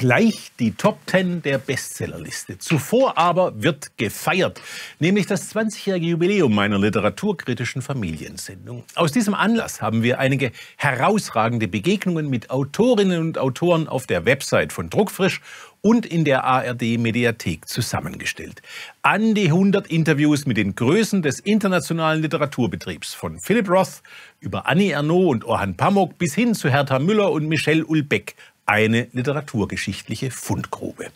Gleich die Top 10 der Bestsellerliste. Zuvor aber wird gefeiert, nämlich das 20-jährige Jubiläum meiner literaturkritischen Familiensendung. Aus diesem Anlass haben wir einige herausragende Begegnungen mit Autorinnen und Autoren auf der Website von Druckfrisch und in der ARD Mediathek zusammengestellt. An die 100 Interviews mit den Größen des internationalen Literaturbetriebs von Philip Roth über Annie Ernaux und Orhan Pamuk bis hin zu Hertha Müller und Michel Ulbeck eine literaturgeschichtliche Fundgrube.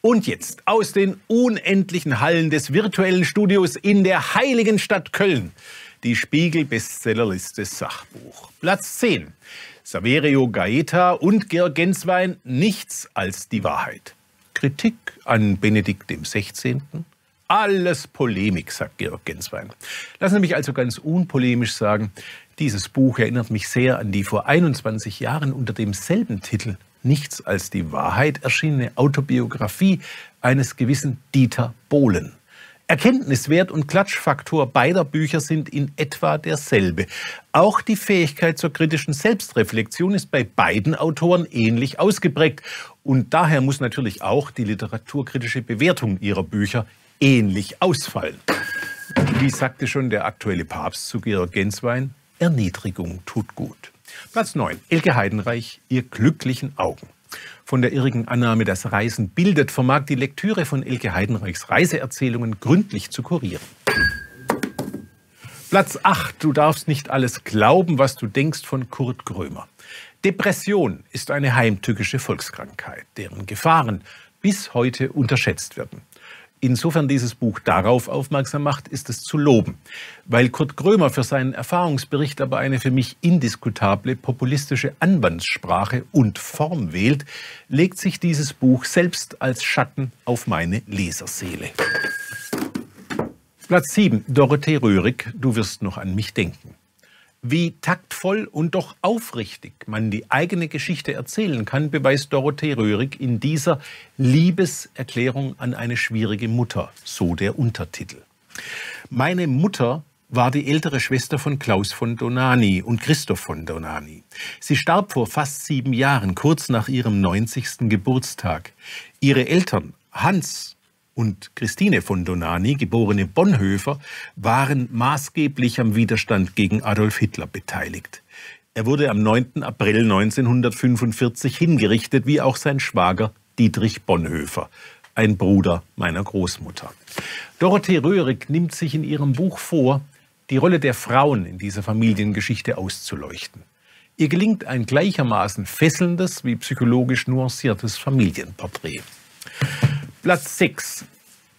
Und jetzt aus den unendlichen Hallen des virtuellen Studios in der heiligen Stadt Köln die Spiegel-Bestsellerliste Sachbuch. Platz 10. Saverio Gaeta und Georg Genswein Nichts als die Wahrheit. Kritik an Benedikt XVI. Alles Polemik, sagt Georg Genswein. Lassen Sie mich also ganz unpolemisch sagen, dieses Buch erinnert mich sehr an die vor 21 Jahren unter demselben Titel Nichts als die Wahrheit erschienene Autobiografie eines gewissen Dieter Bohlen. Erkenntniswert und Klatschfaktor beider Bücher sind in etwa derselbe. Auch die Fähigkeit zur kritischen Selbstreflexion ist bei beiden Autoren ähnlich ausgeprägt. Und daher muss natürlich auch die literaturkritische Bewertung ihrer Bücher ähnlich ausfallen. Wie sagte schon der aktuelle Papst zu Georg Genswein, Erniedrigung tut gut. Platz 9. Elke Heidenreich, ihr glücklichen Augen. Von der irrigen Annahme, dass Reisen bildet, vermag die Lektüre von Elke Heidenreichs Reiseerzählungen gründlich zu kurieren. Platz 8. Du darfst nicht alles glauben, was du denkst von Kurt Grömer. Depression ist eine heimtückische Volkskrankheit, deren Gefahren bis heute unterschätzt werden. Insofern dieses Buch darauf aufmerksam macht, ist es zu loben. Weil Kurt Grömer für seinen Erfahrungsbericht aber eine für mich indiskutable populistische Anwandssprache und Form wählt, legt sich dieses Buch selbst als Schatten auf meine Leserseele. Platz 7. Dorothee Röhrig, du wirst noch an mich denken. Wie taktvoll und doch aufrichtig man die eigene Geschichte erzählen kann, beweist Dorothee Röhrig in dieser Liebeserklärung an eine schwierige Mutter, so der Untertitel. Meine Mutter war die ältere Schwester von Klaus von Donani und Christoph von Donani. Sie starb vor fast sieben Jahren, kurz nach ihrem 90. Geburtstag. Ihre Eltern, Hans und Christine von Donani, geborene Bonhoeffer, waren maßgeblich am Widerstand gegen Adolf Hitler beteiligt. Er wurde am 9. April 1945 hingerichtet, wie auch sein Schwager Dietrich Bonhoeffer, ein Bruder meiner Großmutter. Dorothee Röhrig nimmt sich in ihrem Buch vor, die Rolle der Frauen in dieser Familiengeschichte auszuleuchten. Ihr gelingt ein gleichermaßen fesselndes wie psychologisch nuanciertes Familienporträt. Platz 6.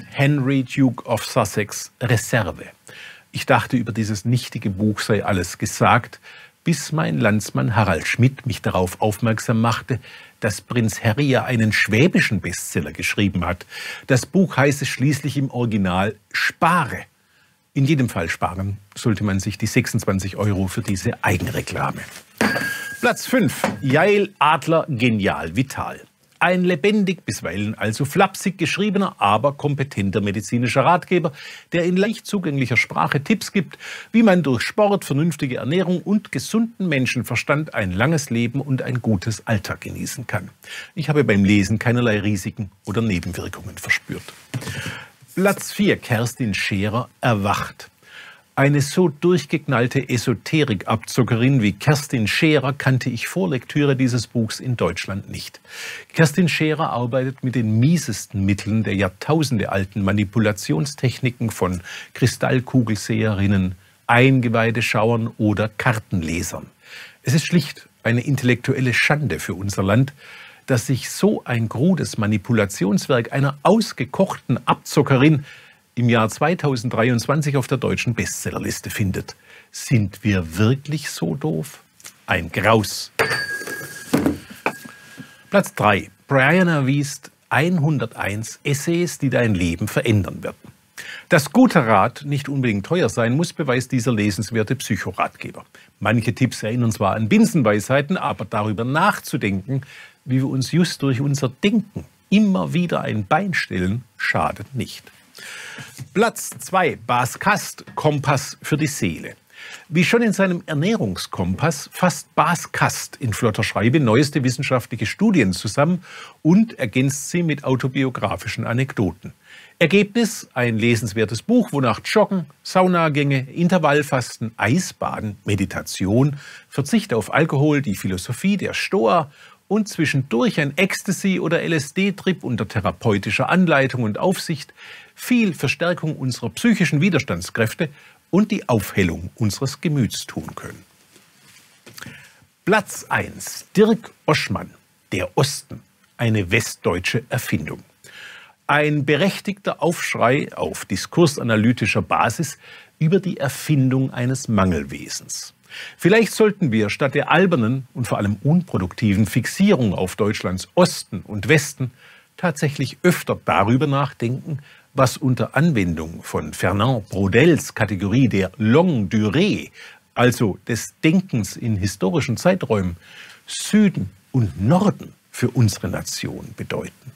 Henry Duke of Sussex Reserve. Ich dachte, über dieses nichtige Buch sei alles gesagt, bis mein Landsmann Harald Schmidt mich darauf aufmerksam machte, dass Prinz Harry ja einen schwäbischen Bestseller geschrieben hat. Das Buch heiße schließlich im Original Spare. In jedem Fall sparen sollte man sich die 26 Euro für diese Eigenreklame. Platz 5. Jail Adler Genial Vital. Ein lebendig, bisweilen also flapsig geschriebener, aber kompetenter medizinischer Ratgeber, der in leicht zugänglicher Sprache Tipps gibt, wie man durch Sport, vernünftige Ernährung und gesunden Menschenverstand ein langes Leben und ein gutes Alter genießen kann. Ich habe beim Lesen keinerlei Risiken oder Nebenwirkungen verspürt. Platz 4. Kerstin Scherer erwacht. Eine so durchgeknallte Esoterik-Abzuckerin wie Kerstin Scherer kannte ich vor Lektüre dieses Buchs in Deutschland nicht. Kerstin Scherer arbeitet mit den miesesten Mitteln der jahrtausendealten Manipulationstechniken von Kristallkugelseherinnen, Eingeweideschauern oder Kartenlesern. Es ist schlicht eine intellektuelle Schande für unser Land, dass sich so ein krudes Manipulationswerk einer ausgekochten Abzockerin im Jahr 2023 auf der deutschen Bestsellerliste findet. Sind wir wirklich so doof? Ein Graus. Platz 3. Brian erwiest 101 Essays, die dein Leben verändern werden. Dass guter Rat nicht unbedingt teuer sein muss, beweist dieser lesenswerte Psychoratgeber. Manche Tipps erinnern zwar an Binsenweisheiten, aber darüber nachzudenken, wie wir uns just durch unser Denken immer wieder ein Bein stellen, schadet nicht. Platz 2, Bas Kast, Kompass für die Seele. Wie schon in seinem Ernährungskompass fasst Bas Kast in flotter Schreibe neueste wissenschaftliche Studien zusammen und ergänzt sie mit autobiografischen Anekdoten. Ergebnis ein lesenswertes Buch, wonach Joggen, Saunagänge, Intervallfasten, Eisbaden, Meditation, Verzicht auf Alkohol, die Philosophie der Stoa und zwischendurch ein Ecstasy- oder LSD-Trip unter therapeutischer Anleitung und Aufsicht, viel Verstärkung unserer psychischen Widerstandskräfte und die Aufhellung unseres Gemüts tun können. Platz 1. Dirk Oschmann, Der Osten, eine westdeutsche Erfindung. Ein berechtigter Aufschrei auf diskursanalytischer Basis über die Erfindung eines Mangelwesens. Vielleicht sollten wir statt der albernen und vor allem unproduktiven Fixierung auf Deutschlands Osten und Westen tatsächlich öfter darüber nachdenken, was unter Anwendung von Fernand Brodels Kategorie der Longue Durée, also des Denkens in historischen Zeiträumen, Süden und Norden für unsere Nation bedeuten.